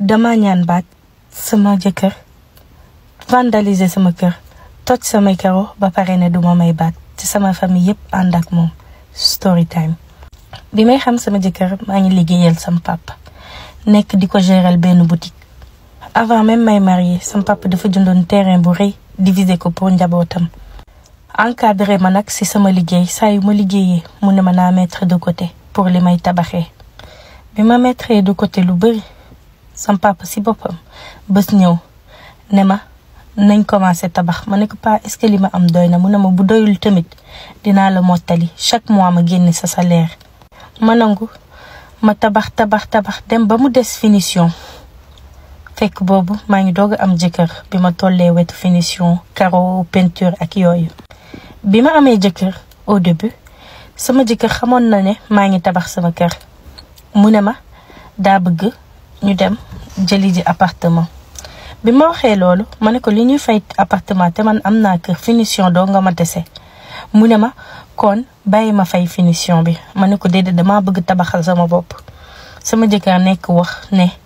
dama ñaan baat sama jëkkër vandaliser sama kër toj samay karo ba pare ne duma may baat ci sama famille yépp ànd ak moom story time bi may xam sama jëkkër maa ngi liggéeyal sama papa nekk di ko géral benn boutique avant même may marié sama papa dafa jëndoon terrain bu rëy diviser ko pour njabootam encadré ma nag ci sama liggéey saa yu ma liggéeyee mu ne ma naa mettre de côté pour li may tabaxee bi ma mettre de côté lu bëri sam papa si boppam bés ñëw ne ma nañ commencé tabax ma ne ko pas est-ce que li ma am doy na mu ne ma bu doyul tamit dinaa la mottali chaque mois ma génne sa salaire ma nangu ma tabax tabax tabax dem ba mu des finition fekk boobu maa ngi doog a am jëkkër bi ma tollee wetu finition carreau peinture ak yooyu bi ma amee jëkkër au début sama jëkkër xamoon na ne maa ngi tabax sama kër mu ne ma daa bëgg ñu dem jëli ji appartement bi ma waxee loolu ma ne ko li ñuy fay appartement te man am naa kër finition doo nga ma dese mu ne ma kon bàyyi ma fay finition bi ma ne ko déedéet damaa bëgg tabaxal sama bopp sama jëkkër nekk wax ne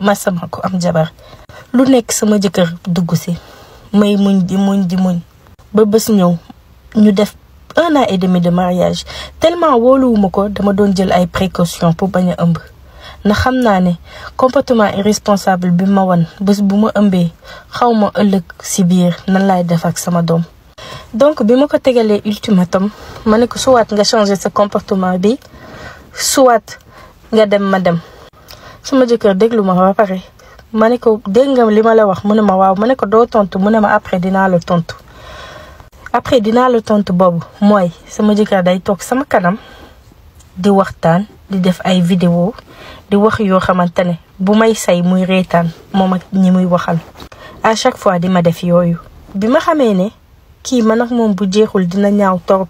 ma sama ko am jabar lu nekk sama jëkkër dugg si may muñ di muñ di muñ ba bés ñëw ñu def un an et demi de mariage tellement wóoluwuma ko dama doon jël ay précautions pour bañ a ëmb ndax xam naa ne comportement irresponsable bi ma wan bés bu ma ëmbee xaw ma ëllëg si biir nan laay def ak sama doom donc bi ma ko tegalee ultimatum ma ne ko soit nga changer sa comportement bi soit nga dem ma dem sama jëkkër déglu ma ba pare ma ne ko dégg nga li ma la wax mu ne ma waaw ma ne ko doo tontu mu ne ma après dinaa la tontu. après dinaa la tontu boobu mooy sama jëkkër day toog sama kanam di waxtaan di def ay vidéo di wax yoo xamante ne bu may say muy reetaan moom ak ñi muy waxal à chaque fois di ma def yooyu bi ma xamee ne kii man ak moom bu jeexul dina ñaaw torop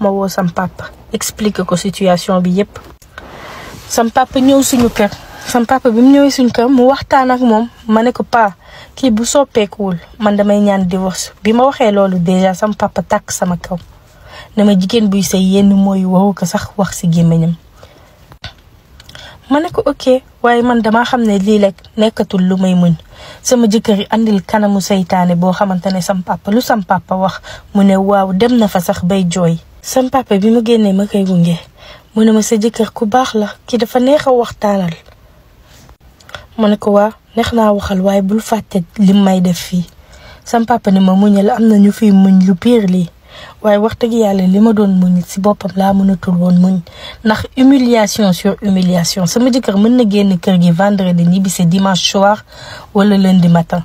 ma woo sam papa expliquer ko situation bi yépp sam papa ñëw suñu kër sam papa bi mu ñëwee suñu kër mu waxtaan ak moom ma ne ko pa kii bu soppeekuwul man damay ñaan divorce bi ma waxee loolu déjà sam papa tàkk sama kaw ne ma jigéen buy sëy yenn mooy waru ko sax wax ci gémmiñam ma ne ko ok waaye man damaa xam ne lii lekk nekkatul lu may muñ sama jëkkër yi andil kanamu seytaane boo xamante ne sam papa lu sam papa wax mu ne waaw dem na fa sax bay jooy. sam papa bi mu génnee ma koy gunge mu ne ma sa jëkkër ku baax la ki dafa neex a waxtaanal. ma ne ko waa neex naa waxal waaye bul fàtte lim may def fii sam papa ne ma muñal am na ñu fi muñ lu pire lii. waaye wax dëgg yàlla li ma doon muñ si boppam laa mënatul woon muñ ndax humiliation sur humiliation sama jëkkër mën na génn kër gi vendredi ñibbi si dimanche soir wala lundi matin.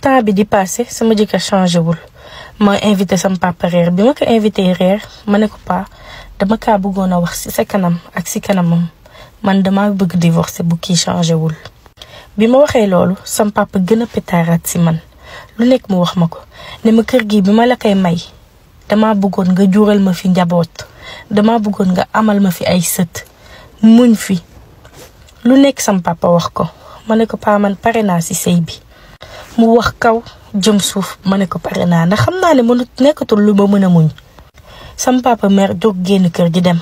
temps bi di passé sama jëkkër changé wul ma invité sama papa reer bi ma ko invité reer ma ne ko pa dama kaa bëggoon a wax si sa kanam ak si kanamam man dama bëgg divorcé bu kii changé wul. bi ma waxee loolu sam papa gën a pétaaraat si man lu nekk mu wax ma ko ne ma kër gi bi ma la koy may dama bëggoon nga jural ma fi njaboot dama bëggoon nga amal ma fi ay sët muñ fi lu nekk sam papa wax ko ma ne ko paa man pare naa si sëy bi mu wax kaw jëm suuf ma ne ko pare naa ndax xam naa ne mënut nekkatul lu ma mën a muñ sam papa mer jóg génn kër gi dem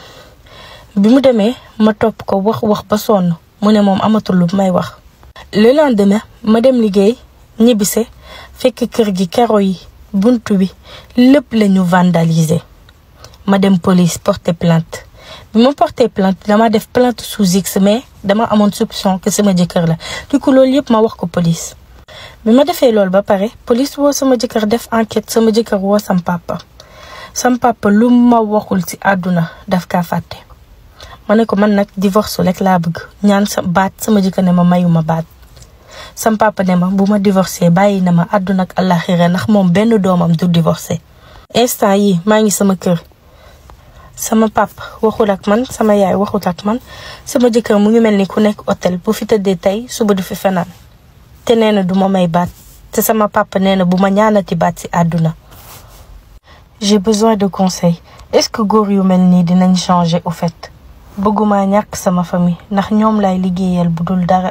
bi mu demee ma topp ko wax wax ba sonn mu ne moom amatul lu may wax. le lendemain ma dem liggéey ñibbise fekk kër gi karo yi bunt bi lépp la ñu vandaliser ma dem police porter plainte bi ma porter plainte dama def plainte sous X mais dama amoon soupçon que sama jëkkër la du coup loolu yëpp ma wax ko police. bi ma defee loolu ba pare police woo sama jëkkër def enquête sama jëkkër woo sam papa sam papa lu ma waxul ci àdduna daf kaa fàtte. ma ne ko man nag divorce rek laa bëgg ñaan sa baat sama jëkkër ne ma mayuma baat sam papa ne ma bu ma divorcé bàyyi na ma àdduna ak àllaaxira ndax moom benn doomam du divorcé instant yi maa ngi sama kër sama papa waxul ak man sama yaay waxul ak man sama jëkkër mu ngi mel ni ku nekk hôtel bu fi tëddee tey suba du fi fanaan te nee na du ma may baat te sama papa nee na bu ma ñaanati baat ci àdduna j'ai besoin de conseils est-ce que góor yu mel nii dinañ changer au fait bëgguma ñàkk sama famille ndax ñoom laay liggéeyal bu dul dara